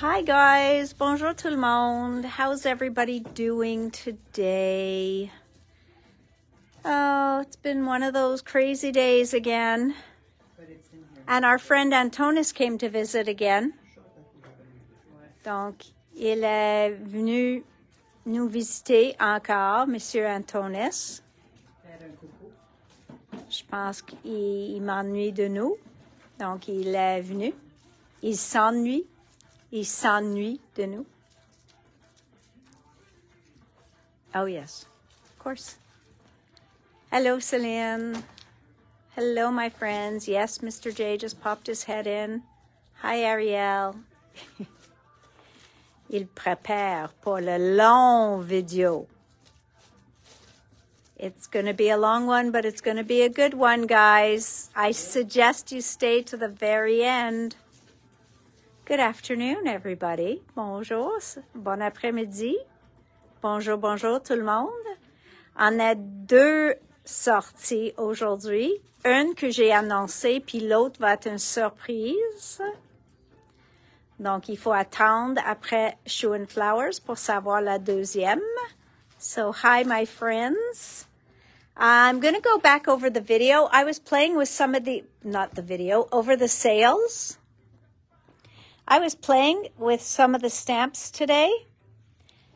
Hi guys, bonjour tout le monde. How's everybody doing today? Oh, it's been one of those crazy days again. And our friend Antonis came to visit again. Donc, il est venu nous visiter encore, Monsieur Antonis. Je pense qu'il m'ennuie de nous. Donc, il est venu. Il s'ennuie. Il s'ennuie de nous. Oh, yes, of course. Hello, Celine. Hello, my friends. Yes, Mr. J just popped his head in. Hi, Ariel. Il prépare pour le long vidéo. It's going to be a long one, but it's going to be a good one, guys. I suggest you stay to the very end. Good afternoon, everybody. Bonjour. Bon après-midi. Bonjour, bonjour tout le monde. On a deux sorties aujourd'hui. Une que j'ai annoncée, puis l'autre va être une surprise. Donc, il faut attendre après Shoe and Flowers pour savoir la deuxième. So, hi, my friends. I'm going to go back over the video. I was playing with some of the, not the video, over the sales. I was playing with some of the stamps today.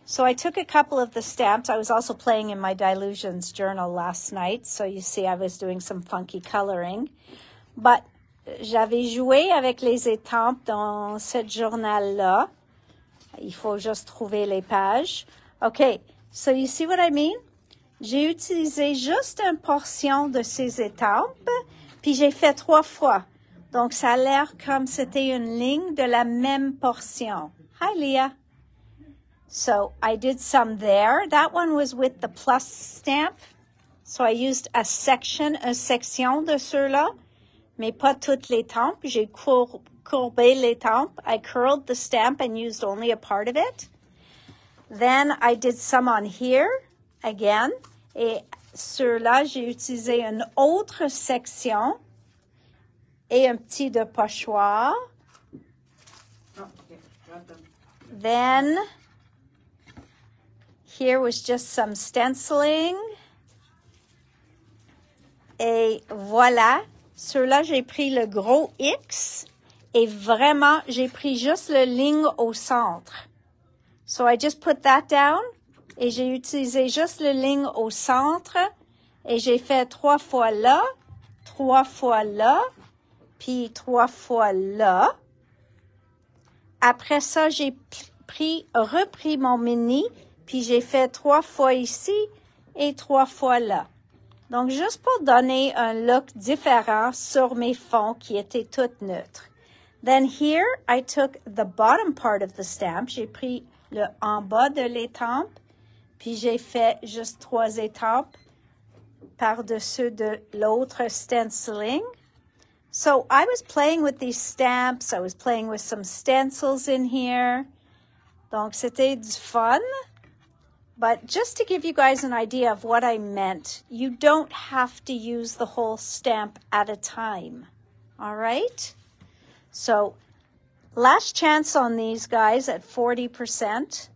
So I took a couple of the stamps. I was also playing in my Dylusions journal last night. So you see, I was doing some funky coloring. But j'avais joué avec les étampes dans ce journal-là. Il faut juste trouver les pages. Okay, so you see what I mean? J'ai utilisé juste une portion de ces étampes, puis j'ai fait trois fois. Donc, ça a l'air comme c'était une ligne de la même portion. Hi, Leah. So I did some there. That one was with the plus stamp. So I used a section, une section de ceux-là, mais pas toutes les tempes. J'ai cour courbé les tempes. I curled the stamp and used only a part of it. Then I did some on here again. Et ceux-là, j'ai utilisé une autre section et un petit de pochoir. Then here was just some stenciling. Et voilà, ceux-là, j'ai pris le gros X et vraiment, j'ai pris juste le ligne au centre. So I just put that down et j'ai utilisé juste le ligne au centre et j'ai fait trois fois là, trois fois là, puis trois fois là. Après ça, j'ai pris, repris mon mini, puis j'ai fait trois fois ici et trois fois là. Donc, juste pour donner un look différent sur mes fonds qui étaient toutes neutres. Then here, I took the bottom part of the stamp. J'ai pris le en bas de l'étampe, puis j'ai fait juste trois étampes par-dessus de l'autre stenciling. So I was playing with these stamps. I was playing with some stencils in here. Donc, c'était fun. But just to give you guys an idea of what I meant, you don't have to use the whole stamp at a time. All right? So, last chance on these guys at 40%.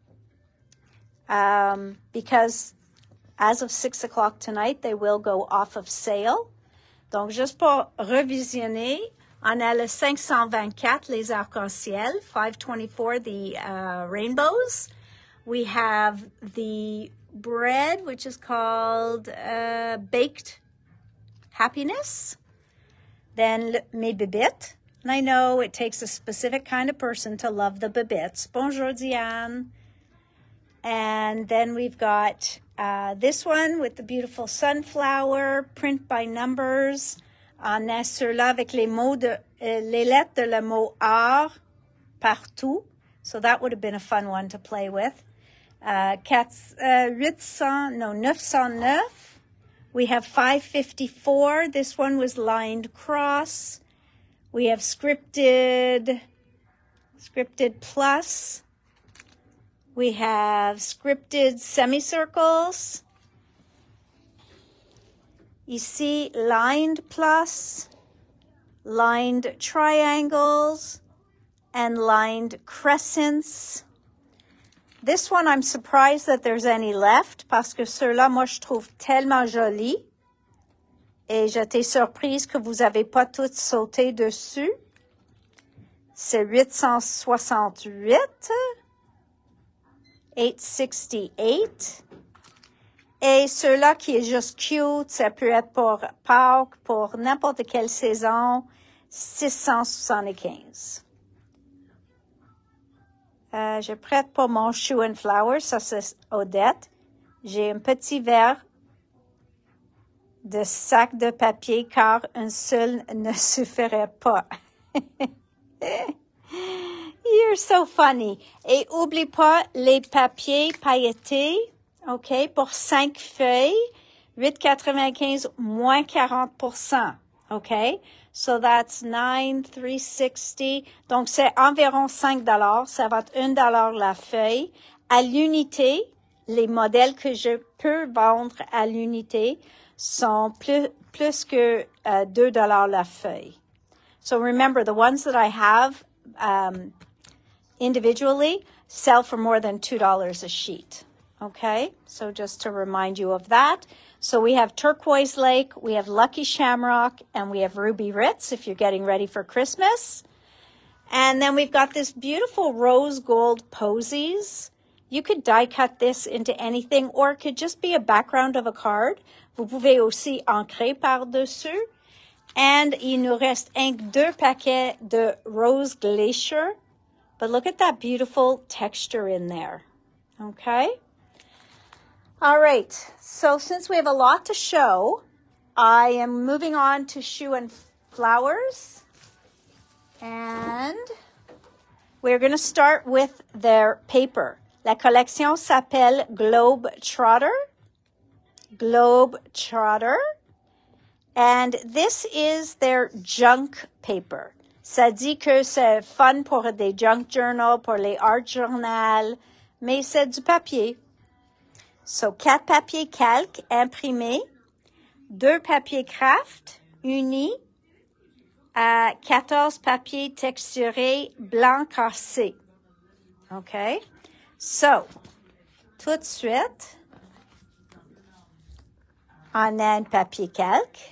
Um, because as of 6 o'clock tonight, they will go off of sale. Donc, juste pour revisionner, on a le 524, les arcs-en-ciel, 524, the uh, rainbows. We have the bread, which is called uh, baked happiness. Then mes bibittes. And I know it takes a specific kind of person to love the bibittes. Bonjour, Diane. And then we've got uh, this one with the beautiful sunflower, print by numbers. On a ceux-là avec les mots de, uh, les lettres de le mot art partout. So that would have been a fun one to play with. Uh, cats, uh, 800, no, 909. We have 554. This one was lined cross. We have scripted, scripted plus. We have scripted semicircles. Ici, lined plus, lined triangles, and lined crescents. This one, I'm surprised that there's any left parce que ceux-là, moi, je trouve tellement jolis. Et j'étais surprise que vous avez pas toutes sauté dessus. C'est 868. 868. Et ceux-là qui est juste cute, ça peut être pour Pâques, pour n'importe quelle saison, 675. Euh, je prête pour mon Shoe and Flower, ça c'est Odette. J'ai un petit verre de sac de papier car un seul ne suffirait pas. You're so funny. Et oublie pas les papiers pailletés, OK, pour cinq feuilles, 8,95 moins 40%, OK? So that's 9,360. Donc, c'est environ 5 dollars. Ça va être 1 dollar la feuille. À l'unité, les modèles que je peux vendre à l'unité sont plus, plus que uh, 2 dollars la feuille. So remember, the ones that I have um, individually sell for more than $2 a sheet. Okay, so just to remind you of that. So we have Turquoise Lake, we have Lucky Shamrock, and we have Ruby Ritz if you're getting ready for Christmas. And then we've got this beautiful rose gold posies. You could die cut this into anything, or it could just be a background of a card. Vous pouvez aussi ancrer par-dessus. And il nous reste un deux paquets de Rose Glacier. But look at that beautiful texture in there. Okay? All right. So since we have a lot to show, I am moving on to chou and flowers. And we're going to start with their paper. La collection s'appelle Globe Trotter. Globe Trotter. And this is their junk paper. Ça dit que c'est fun pour des junk journal, pour les art journal, mais c'est du papier. So, quatre papiers calques imprimés, deux papiers craft unis, à 14 papiers texturés blanc cassé. OK? So, tout de suite, on a un papier calque.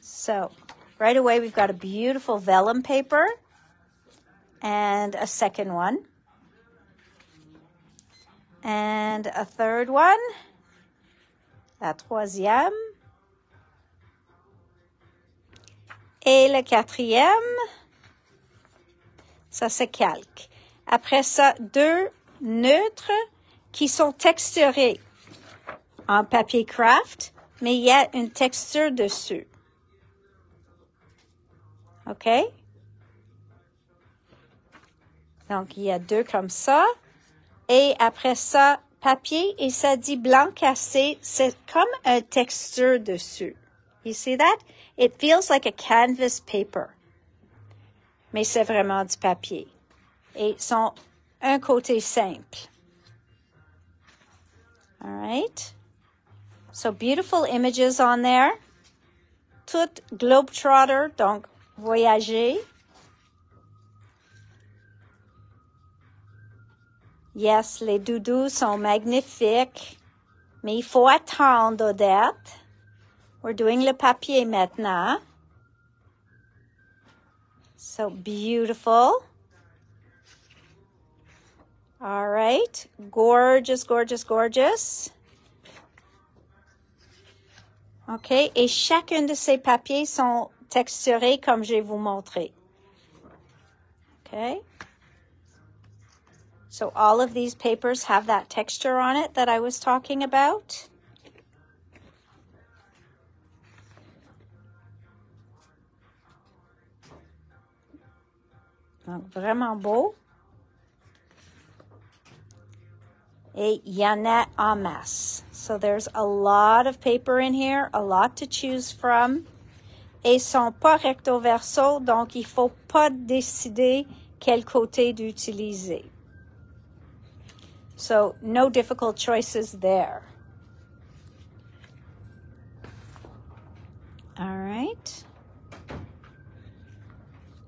So, right away, we've got a beautiful vellum paper and a second one. And a third one. La troisième. Et le quatrième. Ça, c'est calque. Après ça, deux neutres qui sont texturés en papier craft, mais il y a une texture dessus. OK? Donc, il y a deux comme ça. Et après ça, papier, et ça dit blanc cassé. C'est comme un texture dessus. You see that? It feels like a canvas paper. Mais c'est vraiment du papier. Et sont un côté simple. All right. So beautiful images on there. Tout globetrotter, donc voyager. Yes, les doudous sont magnifiques, mais il faut attendre, Odette. We're doing le papier maintenant. So beautiful. All right. Gorgeous, gorgeous, gorgeous. OK. Et chacun de ces papiers sont texturés comme je vous montrer. OK. So all of these papers have that texture on it that I was talking about. Donc, vraiment beau. Et il y en a en masse. So there's a lot of paper in here, a lot to choose from. Et sont pas recto verso, donc il faut pas décider quel côté d'utiliser. So no difficult choices there. All right.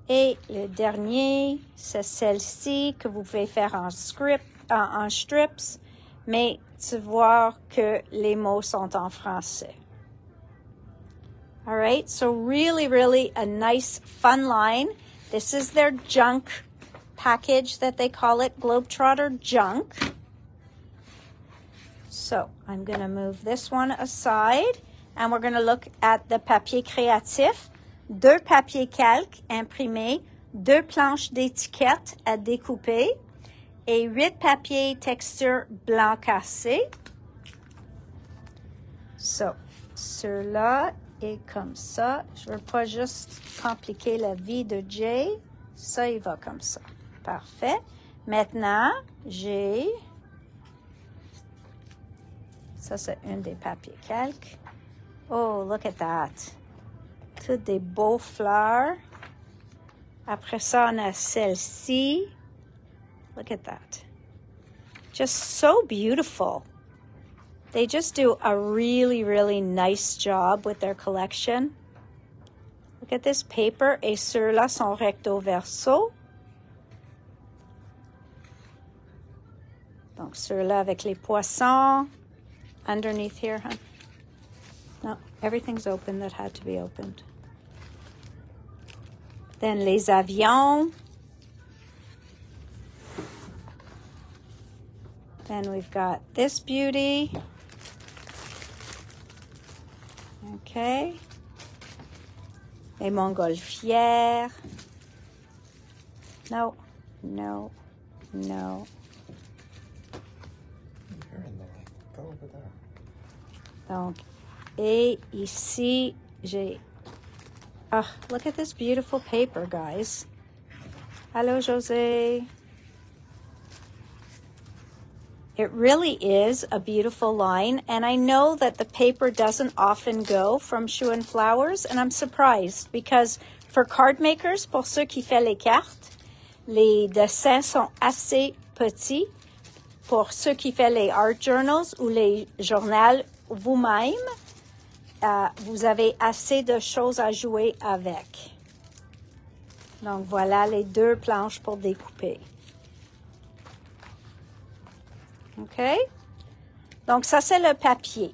Et le dernier, c'est celle-ci que vous pouvez faire en en strips, mais tu vois que les mots sont en français. All right, so really, really a nice, fun line. This is their junk package that they call it, Globetrotter Junk. So I'm going to move this one aside and we're going to look at the papier créatif. Deux papiers calques imprimés, deux planches d'étiquette à découper et huit papiers texture blanc cassé. So, ceux-là et comme ça. Je ne veux pas juste compliquer la vie de Jay. Ça, il va comme ça. Parfait. Maintenant, j'ai... Ça, c'est un des papiers calques. Oh, look at that. Toutes des beaux fleurs. Après ça, on a celle-ci. Look at that. Just so beautiful. They just do a really, really nice job with their collection. Look at this paper. Et ceux-là sont recto verso. Donc, ceux-là avec les poissons. Underneath here, huh? No, everything's open that had to be opened. Then les avions. Then we've got this beauty. Okay. Les montgolfières. No, no, no. You're in there. Go over there. Donc, et ici, j'ai. Ah, look at this beautiful paper, guys. Hello, Jose. It really is a beautiful line, and I know that the paper doesn't often go from Shoe and Flowers, and I'm surprised because for card makers, pour ceux qui font les cartes, les dessins sont assez petits. Pour ceux qui font les art journals ou les journaux vous-même, euh, vous avez assez de choses à jouer avec. Donc voilà les deux planches pour découper. OK? Donc, ça, c'est le papier.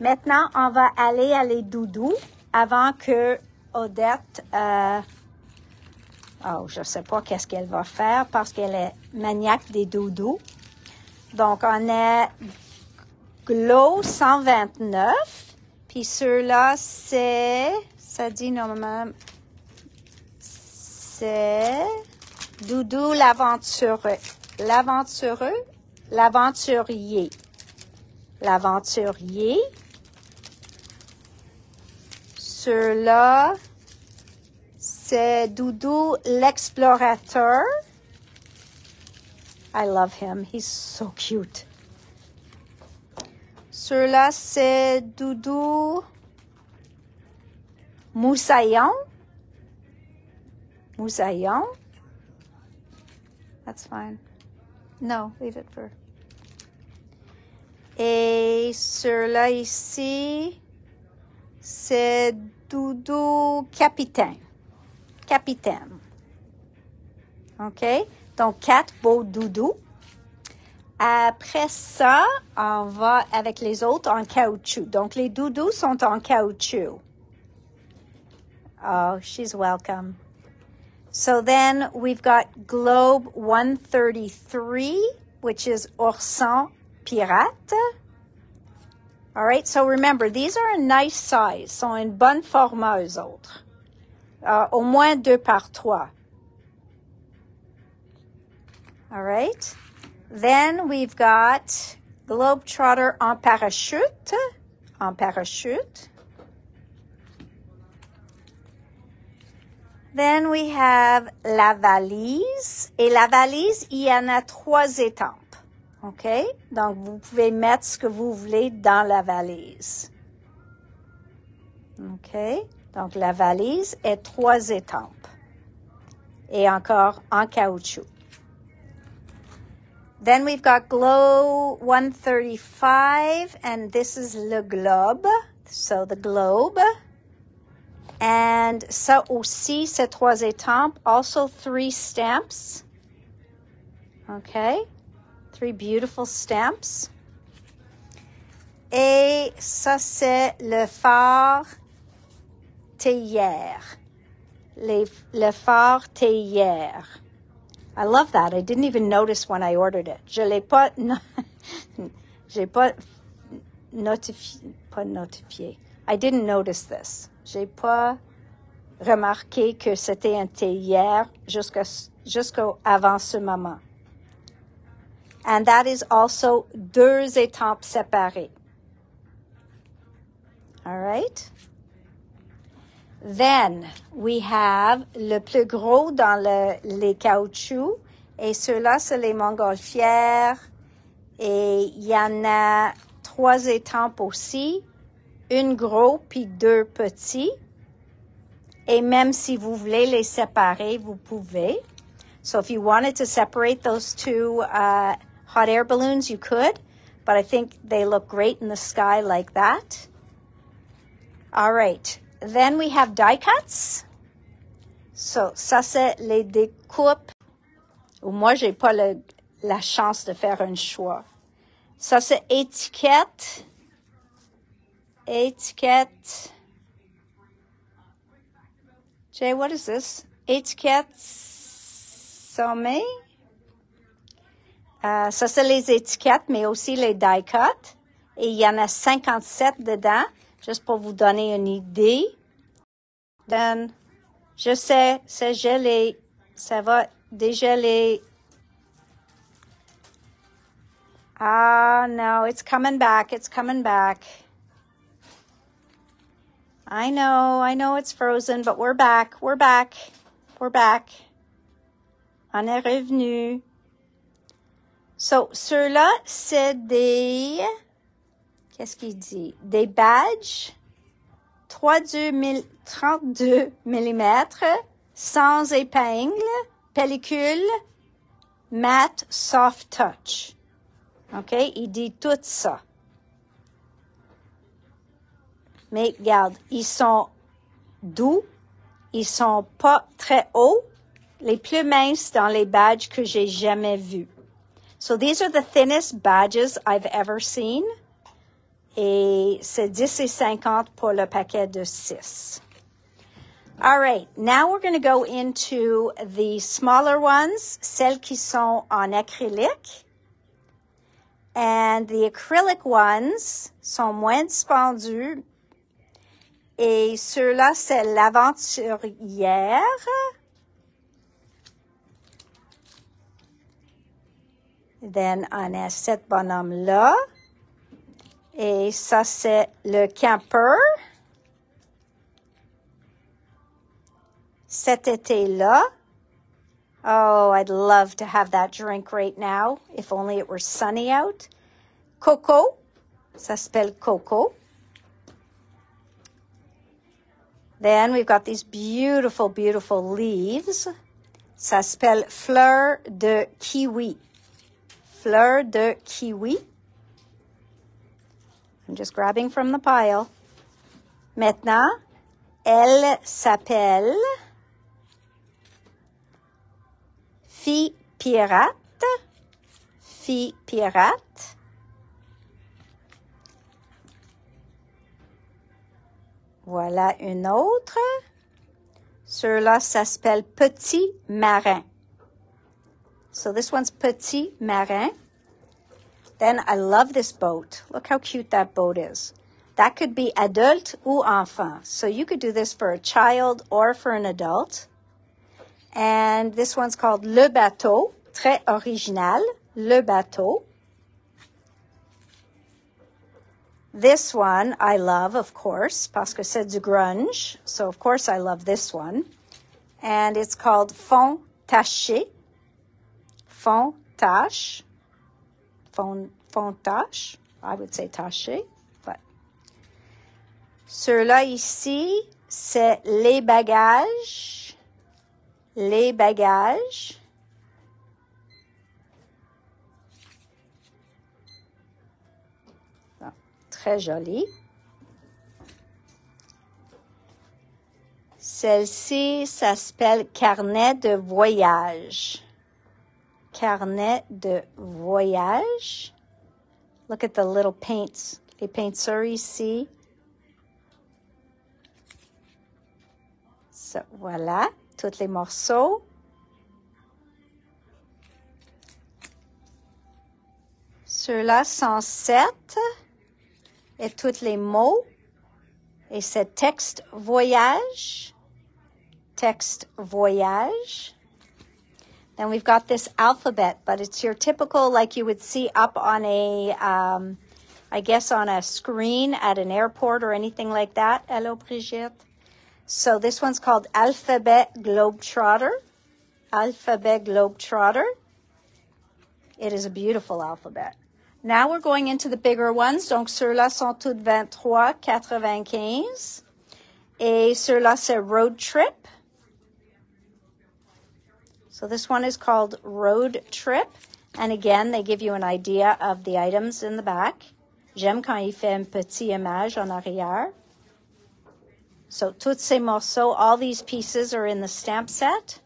Maintenant, on va aller à les doudous avant que Odette. Euh, oh, je ne sais pas qu'est-ce qu'elle va faire parce qu'elle est maniaque des doudous. Donc, on a Glow 129. Puis ceux-là, c'est. Ça dit normalement. C'est. Doudou l'aventureux. L'aventureux l'aventurier. L'aventurier. Ceux-là, c'est Doudou l'explorateur. I love him. He's so cute. Ceux-là, c'est Doudou Moussaillon. Moussaillon. That's fine. No, leave it for. Et ceux-là ici, c'est Doudou Capitaine. Capitaine. OK? Donc, quatre beaux doudous. Après ça, on va avec les autres en caoutchouc. Donc, les doudous sont en caoutchouc. Oh, she's welcome. So then we've got Globe 133, which is Ourson Pirate. All right, so remember, these are a nice size, sont une bonne format, eux autres. Uh, au moins deux par trois. All right. Then we've got Globetrotter en parachute, en parachute. Then we have la valise. Et la valise, il y en a trois étampes. OK? Donc, vous pouvez mettre ce que vous voulez dans la valise. OK? Donc, la valise est trois étampes. Et encore en caoutchouc. Then we've got Glow 135, and this is Le Globe. So the globe. And ça aussi, c'est trois étampes, also three stamps. Okay, three beautiful stamps. Et ça, c'est le phare théière. Les, le phare théière. I love that. I didn't even notice when I ordered it. Je l'ai pas, no, j'ai pas notifié, pas notifié. I didn't notice this. J'ai pas remarqué que c'était un théière jusqu'à, jusqu'au avant ce moment. And that is also deux étampes séparées. All right? Then we have le plus gros dans le, les caoutchoucs. Et ceux-là, c'est les montgolfières. Et il y en a trois étampes aussi. Une gros puis deux petits. Et même si vous voulez les séparer, vous pouvez. So if you wanted to separate those two uh, hot air balloons, you could. But I think they look great in the sky like that. All right. Then we have die cuts. So, ça c'est les découpes où moi j'ai pas le, la chance de faire un choix. Ça c'est étiquette. Étiquette. Jay, what is this? Étiquette sommet. Euh, ça c'est les étiquettes, mais aussi les die cuts. Et il y en a 57 dedans juste pour vous donner une idée. Then, je sais, c'est gelé. Ça va dégeler. Ah, no, it's coming back. It's coming back. I know, I know it's frozen, but we're back. We're back. We're back. On est revenu. So, ceux-là, c'est des Qu'est-ce qu'il dit? Des badges 32 mm sans épingle, pellicule, matte soft touch. OK? Il dit tout ça. Mais regarde, ils sont doux, ils sont pas très hauts, les plus minces dans les badges que j'ai jamais vus. So these are the thinnest badges I've ever seen. et c'est 10 et 50 pour le paquet de 6. All right, now we're going to go into the smaller ones, celles qui sont en acrylique. And the acrylic ones sont moins dispendus. Et ceux-là, c'est l'aventurière. Then on a cette bonhomme-là. Et ça, c'est le camper. Cet été-là. Oh, I'd love to have that drink right now, if only it were sunny out. Coco. Ça s'appelle Coco. Then we've got these beautiful, beautiful leaves. Ça s'appelle fleur de kiwi. Fleur de kiwi. I'm just grabbing from the pile. Maintenant, elle s'appelle Fille Pirate. Fille Pirate. Voilà une autre. Ceux-là, ça s'appelle Petit Marin. So this one's Petit Marin. Then I love this boat. Look how cute that boat is. That could be adulte ou enfant. So you could do this for a child or for an adult. And this one's called Le Bateau. Très original. Le Bateau. This one I love, of course, parce que c'est du grunge. So, of course, I love this one. And it's called Fond Taché. Fond Tache fond tache. I would say taché, but. Ceux-là ici, c'est les bagages. Les bagages. Très joli. Celle-ci s'appelle carnet de voyage. Carnet de voyage. Look at the little paints, les peintures ici. Voilà, tous les morceaux. Ceux-là sont sept et tous les mots. Et c'est texte voyage. Texte voyage. Then we've got this alphabet, but it's your typical, like you would see up on a, um, I guess on a screen at an airport or anything like that. Hello, Brigitte. So this one's called Alphabet Globetrotter. Alphabet Globetrotter. It is a beautiful alphabet. Now we're going into the bigger ones. Donc ceux-là sont toutes 23, 95. Et ceux-là c'est Road Trip. So this one is called Road Trip. And again, they give you an idea of the items in the back. J'aime quand il fait un petit image en arrière. So tous ces morceaux, all these pieces are in the stamp set.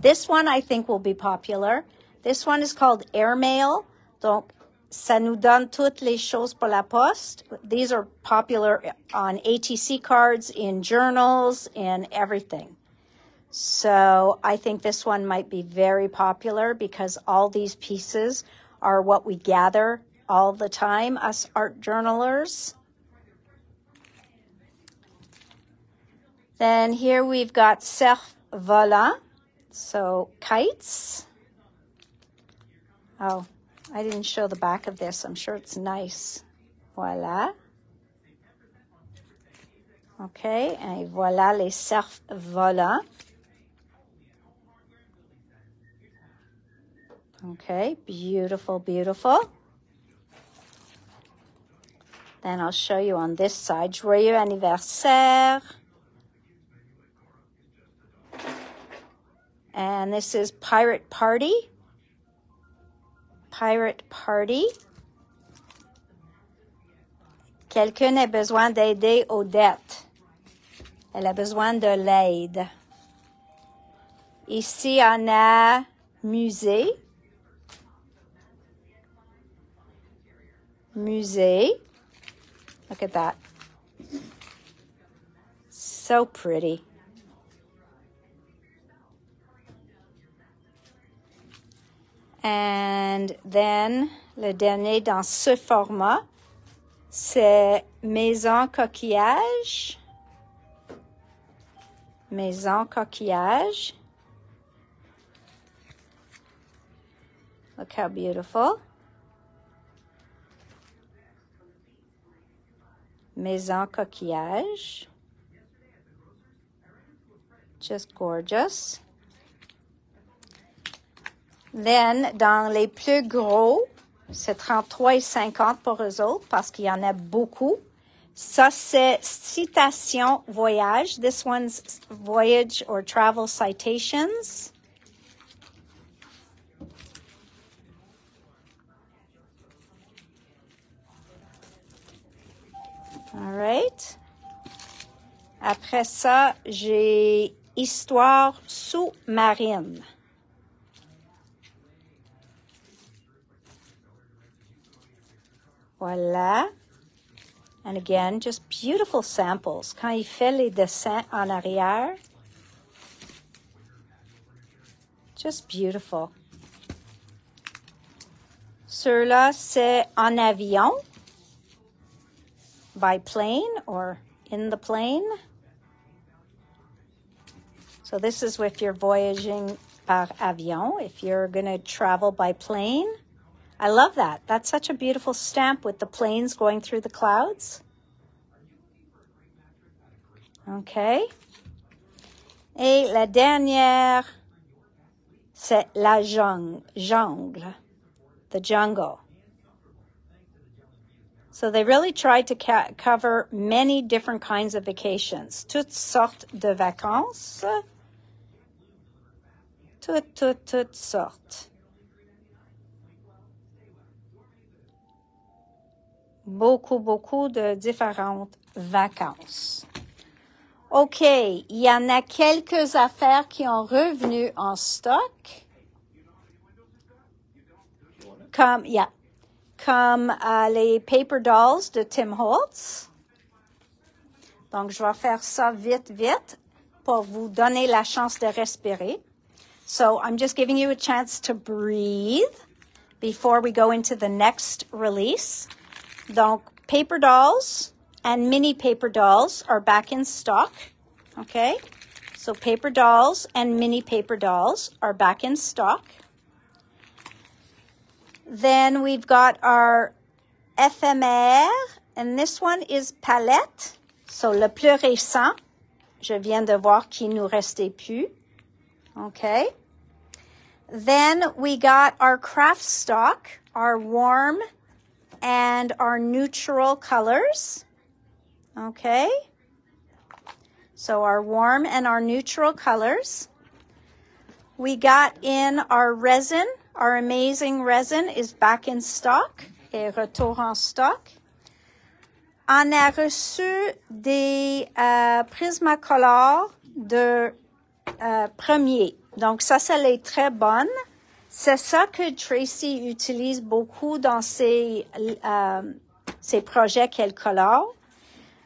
This one I think will be popular. This one is called Airmail. Donc, ça nous donne toutes les choses pour la poste. These are popular on ATC cards, in journals, in everything. So I think this one might be very popular because all these pieces are what we gather all the time, us art journalers. Then here we've got cerf volant, so kites. Oh, I didn't show the back of this. I'm sure it's nice. Voilà. Okay, and voilà les cerfs volants. Okay, beautiful, beautiful. Then I'll show you on this side. Joyeux anniversaire. And this is Pirate Party. Pirate Party. Quelqu'un a besoin d'aider Odette. Elle a besoin de l'aide. Ici, on a musée. Musée. Look at that. So pretty. And then, le dernier dans ce format, c'est Maison Coquillage. Maison Coquillage. Look how beautiful. Maison Coquillage. Just gorgeous. Then, dans les plus gros, c'est 33 et 50 pour eux autres parce qu'il y en a beaucoup. Ça, c'est citation voyage. This one's voyage or travel citations. All right. Après ça, j'ai histoire sous-marine. Voilà. And again, just beautiful samples. Quand il fait les dessins en arrière, just beautiful. Ceux-là, c'est en avion, by plane or in the plane. So this is if you're voyaging par avion, if you're going to travel by plane. I love that. That's such a beautiful stamp with the planes going through the clouds. Okay. Et la dernière, c'est la jungle, jungle, the jungle. So they really tried to cover many different kinds of vacations, toutes sortes de vacances, toutes, toutes, toutes sortes. Beaucoup, beaucoup de différentes vacances. OK, il y en a quelques affaires qui ont revenu en stock. Comme, yeah, comme euh, les Paper Dolls de Tim Holtz. Donc, je vais faire ça vite, vite pour vous donner la chance de respirer. So, I'm just giving you a chance to breathe before we go into the next release. Donc, Paper Dolls and Mini Paper Dolls are back in stock. Okay? So, Paper Dolls and Mini Paper Dolls are back in stock. Then we've got our éphémère, and this one is Palette. So, le plus récent, je viens de voir qu'il nous restait plus. Okay. Then we got our craft stock, our warm and our neutral colors. Okay. So our warm and our neutral colors. We got in our resin. Our amazing resin is back in stock et retour en stock. On a reçu des euh, Prismacolor de euh, premier. Donc ça, ça est très bonne. C'est ça que Tracy utilise beaucoup dans ses, euh, ses projets qu'elle colore.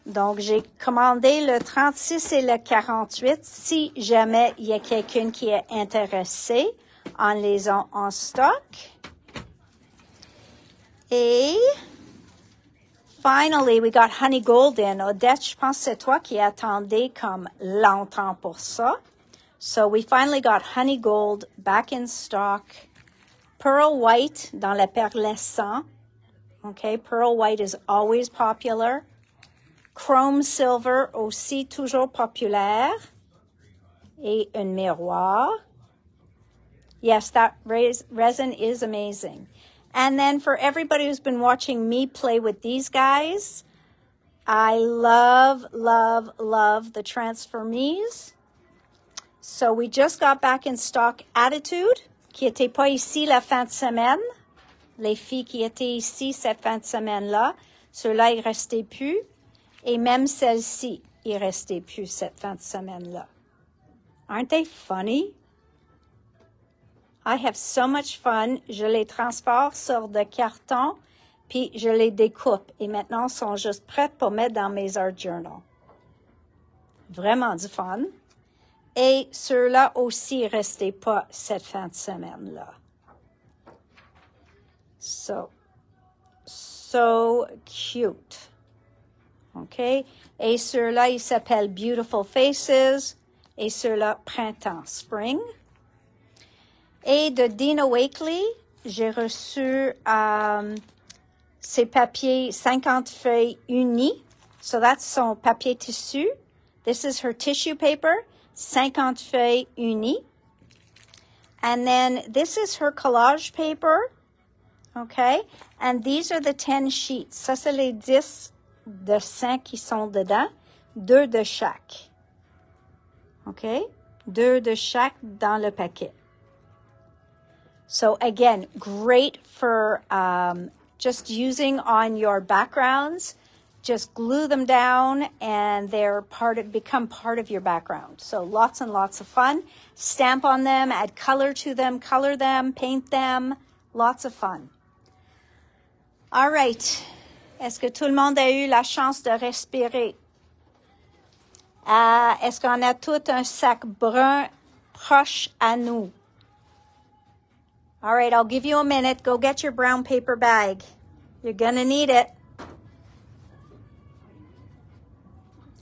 Donc, j'ai commandé le 36 et le 48 si jamais il y a quelqu'un qui est intéressé en les en, en stock. Et finally, we got Honey Golden. Odette, je pense que c'est toi qui attendais comme longtemps pour ça. So we finally got Honey Gold back in stock. Pearl White dans le pearlescent. Okay, Pearl White is always popular. Chrome Silver aussi toujours populaire. Et un miroir. Yes, that res- resin is amazing. And then for everybody who's been watching me play with these guys, I love, love, love the Transformees. So we just got back in stock Attitude, qui était pas ici la fin de semaine. Les filles qui étaient ici cette fin de semaine-là, ceux-là, ils restaient plus. Et même celle-ci, il restait plus cette fin de semaine-là. Aren't they funny? I have so much fun. Je les transporte sur de carton, puis je les découpe. Et maintenant, sont juste prêtes pour mettre dans mes art journal. Vraiment du fun. Et ceux-là aussi restaient pas cette fin de semaine-là. So, so cute. OK? Et ceux-là, Beautiful Faces. Et ceux-là, Printemps, Spring. Et de Dina Wakely, j'ai reçu um, ces papiers 50 feuilles unis. So that's son papier tissu. This is her tissue paper, 50 feuilles unis. And then this is her collage paper. Okay? And these are the 10 sheets. Ça, c'est les 10 dessins qui sont dedans. Deux de chaque. OK? Deux de chaque dans le paquet. So again, great for um, just using on your backgrounds. Just glue them down and they're part of, become part of your background. So lots and lots of fun. Stamp on them, add color to them, color them, paint them. Lots of fun. All right. Est-ce que tout le monde a eu la chance de respirer? Euh, Est-ce qu'on a tout un sac brun proche à nous? All right, I'll give you a minute. Go get your brown paper bag. You're going to need it.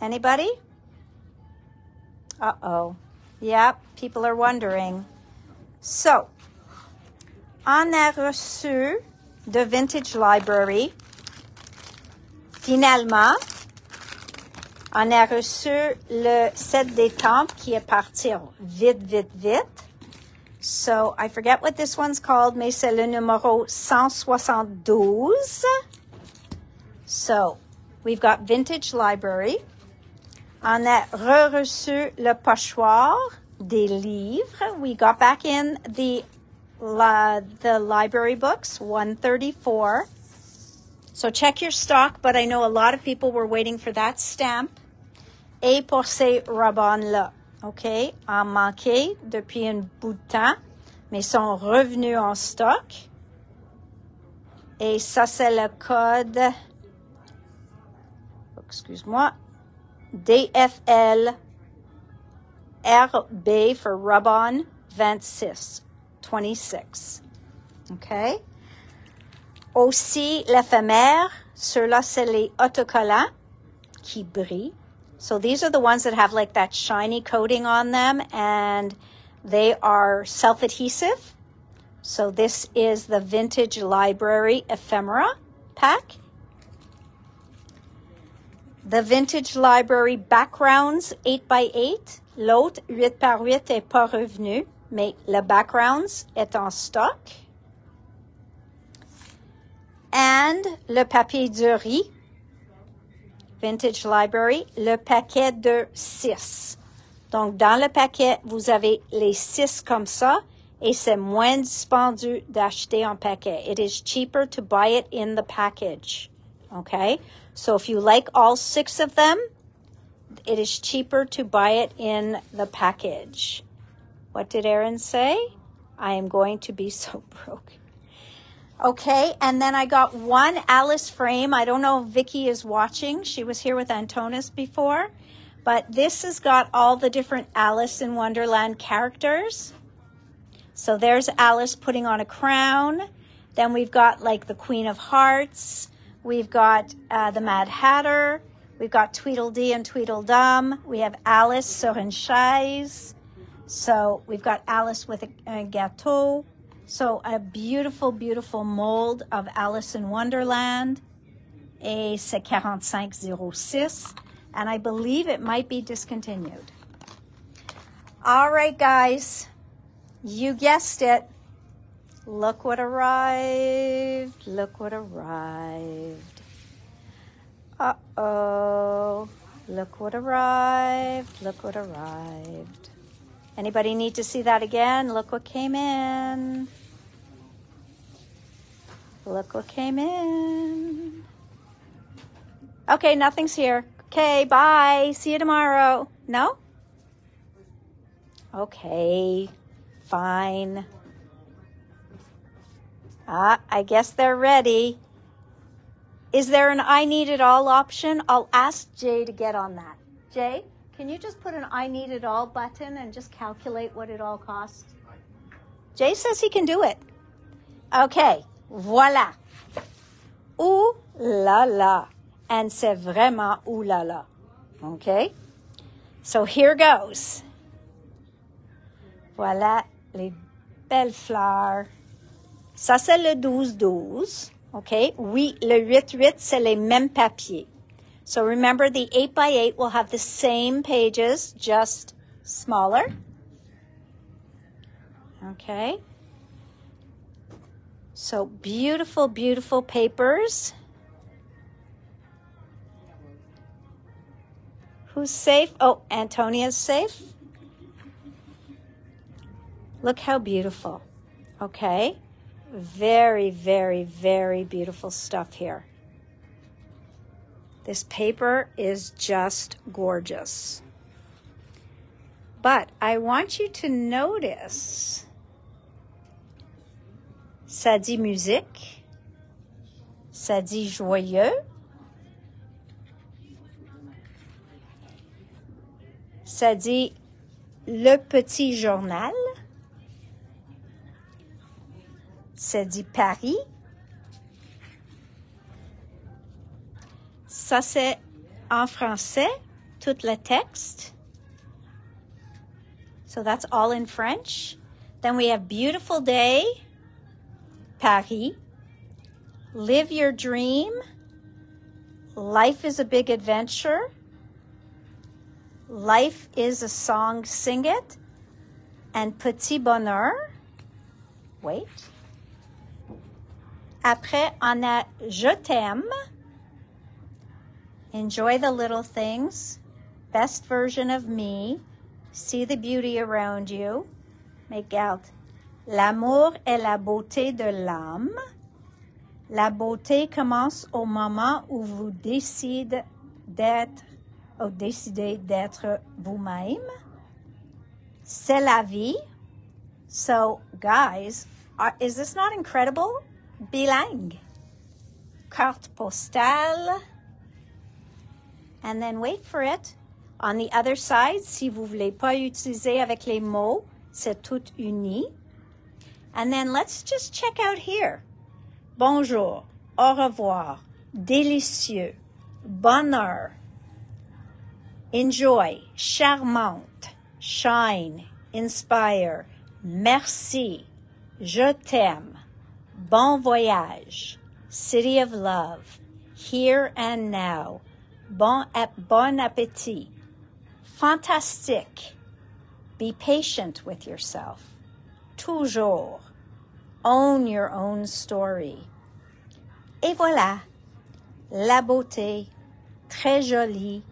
Anybody? Uh-oh. Yep, people are wondering. So, on a reçu de Vintage Library, finalement, on a reçu le set des tempes qui est parti vite, vite, vite. So I forget what this one's called, mais c'est le numéro 172. So we've got Vintage Library. On a re-reçu le pochoir des livres. We got back in the the library books, 134. So check your stock, but I know a lot of people were waiting for that stamp. et pour ces robons-là. OK? En manqué depuis un bout de temps, mais sont revenus en stock. Et ça, c'est le code, excuse-moi, DFL RB for rub-on 26, 26. OK? Aussi, l'éphémère, ceux-là, c'est les autocollants qui brillent. So these are the ones that have like that shiny coating on them and they are self-adhesive. So this is the Vintage Library Ephemera pack. The Vintage Library Backgrounds 8x8. L'autre 8x8 est pas revenu, mais le Backgrounds est en stock. And le papier de riz, Vintage Library, le paquet de 6. Donc, dans le paquet, vous avez les 6 comme ça et c'est moins dispendieux d'acheter en paquet. It is cheaper to buy it in the package. Okay? So if you like all six of them, it is cheaper to buy it in the package. What did Aaron say? I am going to be so broke. Okay, and then I got one Alice frame. I don't know if Vicky is watching. She was here with Antonis before, but this has got all the different Alice in Wonderland characters. So there's Alice putting on a crown. Then we've got like the Queen of Hearts. We've got uh, the Mad Hatter. We've got Tweedledee and Tweedledum. We have Alice sur. So we've got Alice with a, a gâteau. So a beautiful, beautiful mold of Alice in Wonderland. Et c'est 4506. And I believe it might be discontinued. All right, guys. You guessed it. Look what arrived. Look what arrived. Uh oh. Look what arrived. Look what arrived. Anybody need to see that again? Look what came in. Look what came in. Okay, nothing's here. Okay, bye. See you tomorrow. No? Okay, fine. Ah, I guess they're ready. Is there an I need it all option? I'll ask Jay to get on that. Jay, can you just put an I need it all button and just calculate what it all costs? Jay says he can do it. Okay, voilà. Ouh la la. And c'est vraiment ouh la la. Okay? So here goes. Voilà les belles fleurs. Ça, c'est le 12-12. OK? Oui, le 8-8, c'est les mêmes papiers. So remember, the 8 by 8 will have the same pages, just smaller. Okay? So beautiful, beautiful papers. Who's safe? Oh, Antonia's safe. Look how beautiful. Okay? Very, very, very beautiful stuff here. This paper is just gorgeous. But I want you to notice ça dit musique, ça dit joyeux, ça dit le petit journal, ça dit Paris, Ça, c'est en français, tout le texte. So that's all in French. Then we have Beautiful Day, Paris. Live Your Dream. Life is a Big Adventure. Life is a Song, Sing It. And Petit Bonheur. Wait. Après, on a Je t'aime. Enjoy the little things. Best version of me. See the beauty around you. Make out. L'amour est la beauté de l'âme. La beauté commence au moment où vous décidez d'être ou décidez d'être vous-même. C'est la vie. So, guys, are, is this not incredible? Bilingue. Carte postale. And then wait for it. On the other side, si vous voulez pas utiliser avec les mots, c'est tout uni. And then let's just check out here. Bonjour, au revoir, délicieux, bonheur, enjoy, charmante, shine, inspire, merci, je t'aime, bon voyage, city of love, here and now, bon, bon appétit, fantastique, be patient with yourself, toujours, own your own story. Et voilà, la beauté, très jolie,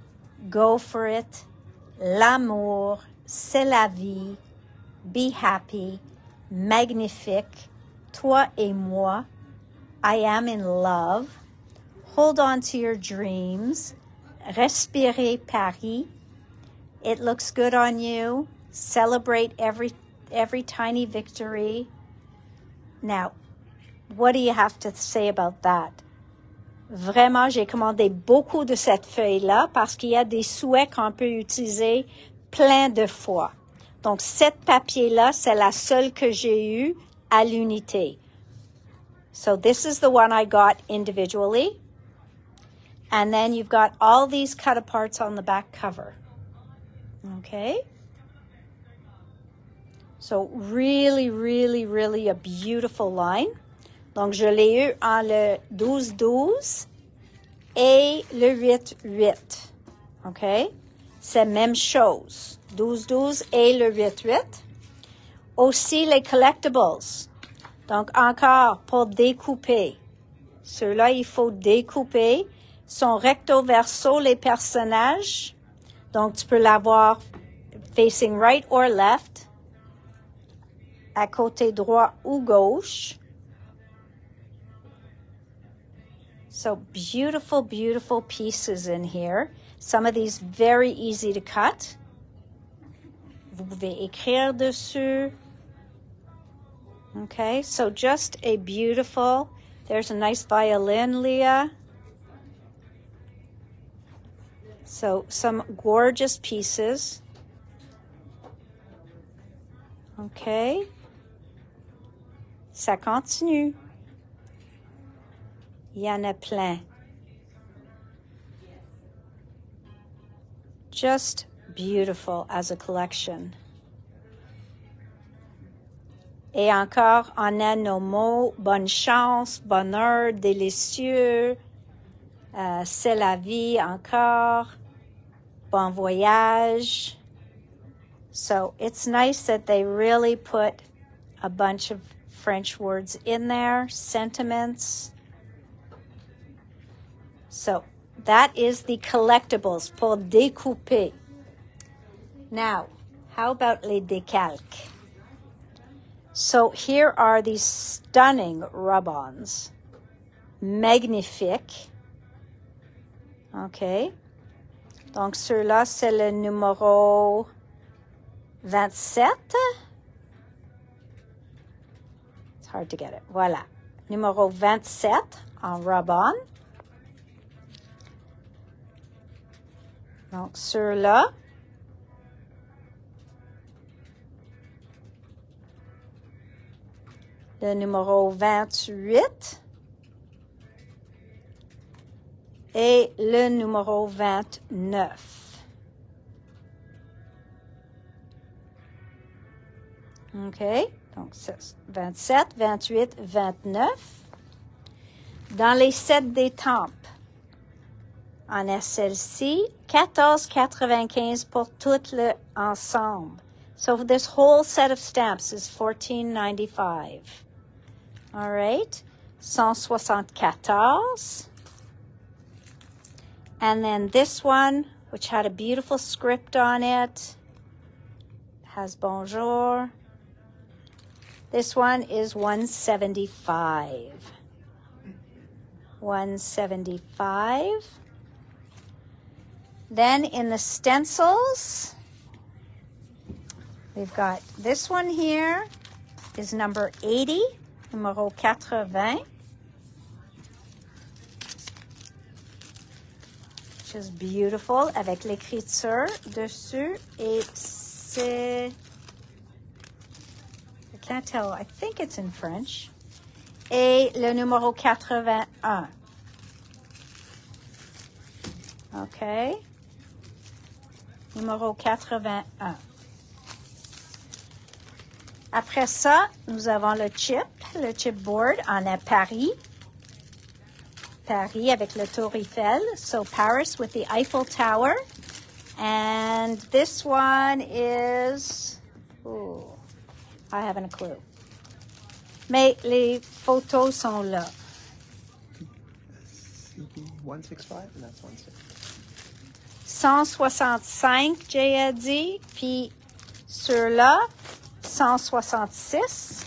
go for it, l'amour, c'est la vie, be happy, magnifique, toi et moi, I am in love, hold on to your dreams, respirez Paris, it looks good on you, celebrate every every tiny victory. Now, what do you have to say about that? Vraiment, j'ai commandé beaucoup de cette feuille-là parce qu'il y a des souhaits qu'on peut utiliser plein de fois. Donc, cette papier-là, c'est la seule que j'ai eue à l'unité. So this is the one I got individually. And then you've got all these cut aparts on the back cover. Okay? So really, really, really a beautiful line. Donc, je l'ai eu en le 12-12 et le 8-8. OK? C'est même chose. 12-12 et le 8-8. Aussi les collectibles. Donc, encore pour découper. Ceux-là, il faut découper. Sont recto verso les personnages. Donc, tu peux l'avoir facing right or left à côté droit ou gauche. So beautiful, beautiful pieces in here. Some of these very easy to cut. Vous pouvez écrire dessus. Okay, so just a beautiful, there's a nice violin, Leah. So some gorgeous pieces. Okay. Ça continue. Il y en a plein. Just beautiful as a collection. Et encore, on a nos mots bonne chance, bonheur, délicieux, euh, c'est la vie encore, bon voyage. So it's nice that they really put a bunch of French words in there, sentiments. So that is the collectibles pour découper. Now, how about les décalques? So here are these stunning rub-ons. Magnifique. OK. Donc, ceux-là, c'est le numéro 27. hard to get it. Voilà. Numéro 27 en rub-on. Donc, ceux-là. Le numéro 28. Et le numéro 29. OK? Donc, 27, 28, 29. Dans les sets d'étampes, on a celle-ci, 14,95 pour tout l'ensemble. So this whole set of stamps is 14.95. All right, 174. And then this one, which had a beautiful script on it, has bonjour. This one is 175. 175. Then in the stencils, we've got this one here is number 80, numéro 80. Which is beautiful avec l'écriture dessus et c'est I can't tell. I think it's in French. Et le numéro 81. OK. Numéro 81. Après ça, nous avons le chip, le chipboard en Paris. Paris avec le Tour Eiffel. So Paris with the Eiffel Tower. And this one is, ooh, I haven't a clue. Mais les photos sont là. CP 165 and that's 165. 165, j'ai a dit, puis sur là, 166.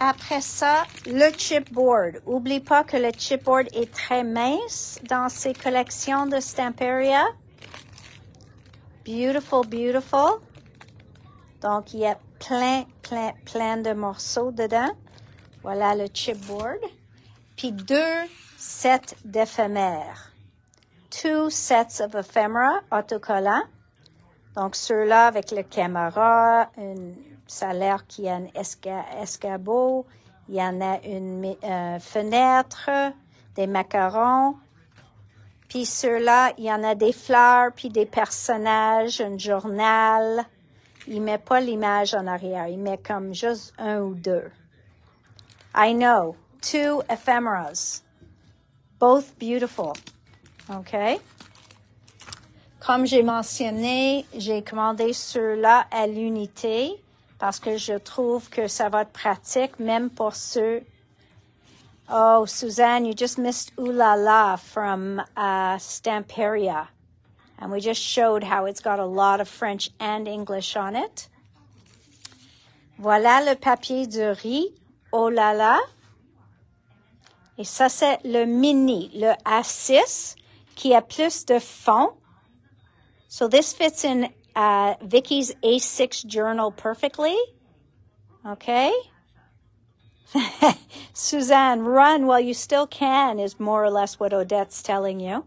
Après ça, le chipboard. Oublie pas que le chipboard est très mince dans ces collections de Stamperia. Beautiful, beautiful. Donc, il y a plein, plein, plein de morceaux dedans. Voilà le chipboard. Puis deux sets d'éphémères. Two sets of ephemera autocollants. Donc, ceux-là avec le caméra, ça a l'air qu'il y a un esca, escabeau, il y en a une euh, fenêtre, des macarons. Puis ceux-là, il y en a des fleurs, puis des personnages, un journal. Il met pas l'image en arrière, il met comme juste un ou deux. I know, two ephemeras, both beautiful. Okay? Comme j'ai mentionné, j'ai commandé ceux-là à l'unité parce que je trouve que ça va être pratique même pour ceux. Oh, Suzanne, you just missed Ooh La La from uh, Stamperia. And we just showed how it's got a lot of French and English on it. Voilà le papier de riz. Oh. Et ça, c'est le mini, le A6, qui a plus de fond. So this fits in uh, Vicky's A6 journal perfectly. Okay? Suzanne, run while you still can is more or less what Odette's telling you.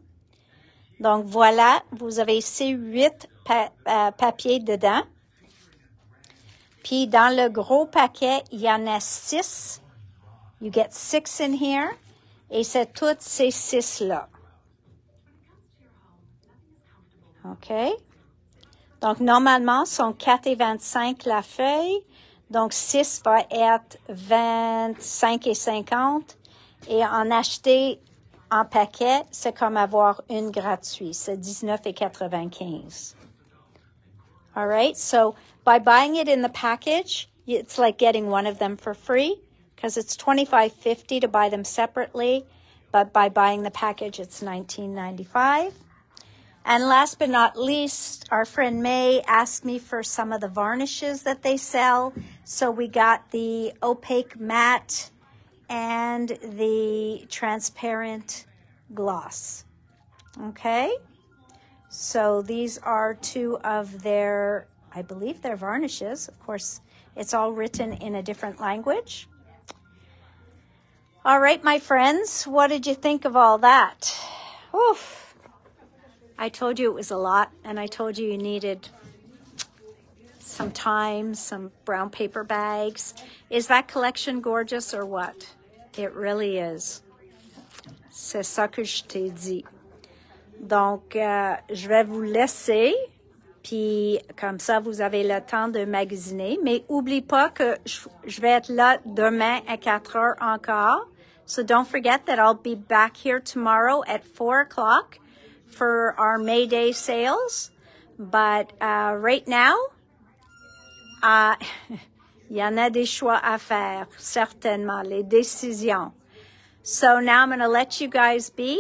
Donc voilà, vous avez ces huit euh, papiers dedans. Puis dans le gros paquet, il y en a six. You get six in here. Et c'est toutes ces six-là. OK? Donc, normalement, sont 4 et 25 la feuille. Donc, 6 va être 25 et 50. Et en acheter en paquet, c'est comme avoir une gratuite. C'est 19 et 95. All right? So by buying it in the package, it's like getting one of them for free because it's 25.50 to buy them separately, but by buying the package, it's 19.95. And last but not least, our friend May asked me for some of the varnishes that they sell. So we got the opaque matte and the transparent gloss. Okay? So these are two of their, I believe they're varnishes. Of course, it's all written in a different language. All right, my friends, what did you think of all that? Oof. I told you it was a lot, and I told you you needed some time, some brown paper bags. Is that collection gorgeous or what? It really is. C'est ça que je t'ai dit. Donc, euh, je vais vous laisser, puis comme ça, vous avez le temps de magasiner. Mais oublie pas que je, je vais être là demain à 4 heures encore. So don't forget that I'll be back here tomorrow at 4 o'clock for our May Day sales. But uh, right now, uh, il y en a des choix à faire, certainement, les décisions. So now I'm going to let you guys be,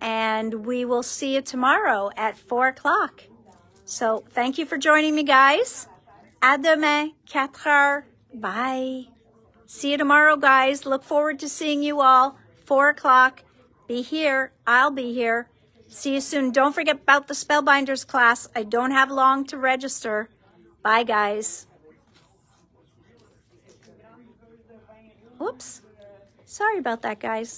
and we will see you tomorrow at 4 o'clock. So thank you for joining me, guys. À demain, 4 heures. Bye. See you tomorrow, guys. Look forward to seeing you all. Four o'clock. Be here. I'll be here. See you soon. Don't forget about the Spellbinders class. I don't have long to register. Bye, guys. Whoops. Sorry about that, guys.